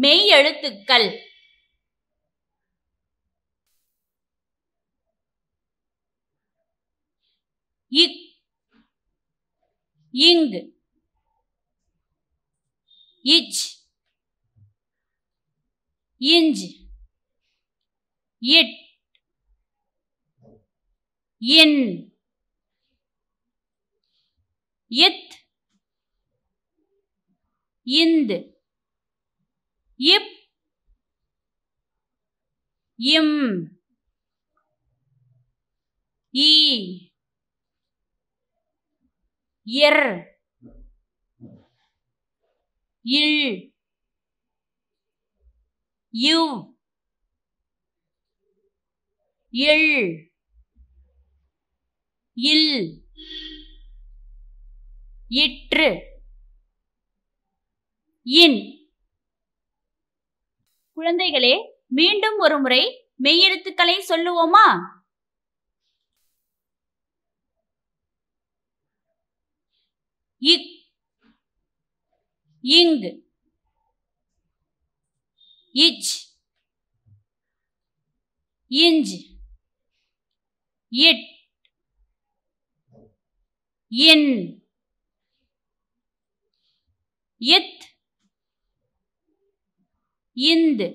மெய் எழுத்துக்கள் இக் இங் இச் இஞ்ச். It in. இத் இந்து. இப். இம். ஈ. இர். இல். யு. இல். இல். இற்று. இன். குழந்தைகளே மீண்டும் ஒரு முறை மெய்யெழுத்துக்களை சொல்லுவோமா? இக் இங் இச் இஞ்ச் இட் இன் இத் இந்து.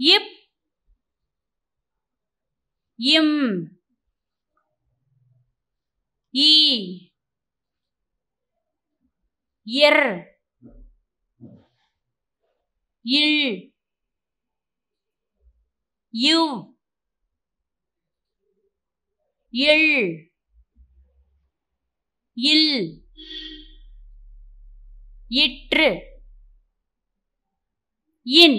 இப். இம். ஈ. இர். இல். யு. இல். இல். இற்று. இன்.